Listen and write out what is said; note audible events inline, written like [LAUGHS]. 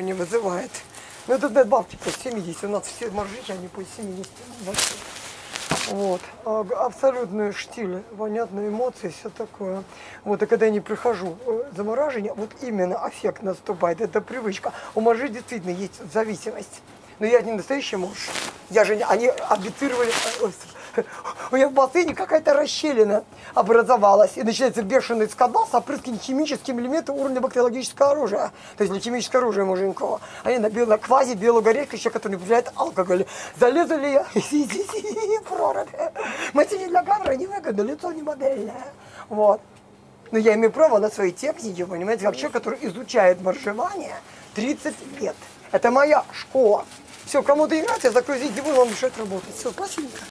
не вызывает. Ну, это добавьте по 70. У нас все моржи, они по 70. вообще. Вот. А, Абсолютный штиль, понятные эмоции, все такое. Вот, и когда я не прихожу э, замораживание, вот именно аффект наступает, это привычка. У моржей действительно есть зависимость. Но я не настоящий муж. Я же, они абитировали, э, ой, у меня в бассейне какая-то расщелина образовалась, и начинается бешеный скандал с опрыскиванием химическим элементом уровня бактериологического оружия. То есть не химическое оружие муженького. Они на бело, квази белую горечку, еще который позволяет алкоголь. Залезу ли я? [LAUGHS] Прорубь. Матери для камеры невыгодно, лицо не модельное. Вот. Но я имею право на свои техники, понимаете, как человек, который изучает маршевание 30 лет. Это моя школа. Все, кому-то играть, я закрою здесь, не буду вам мешать работать. Все, спасибо.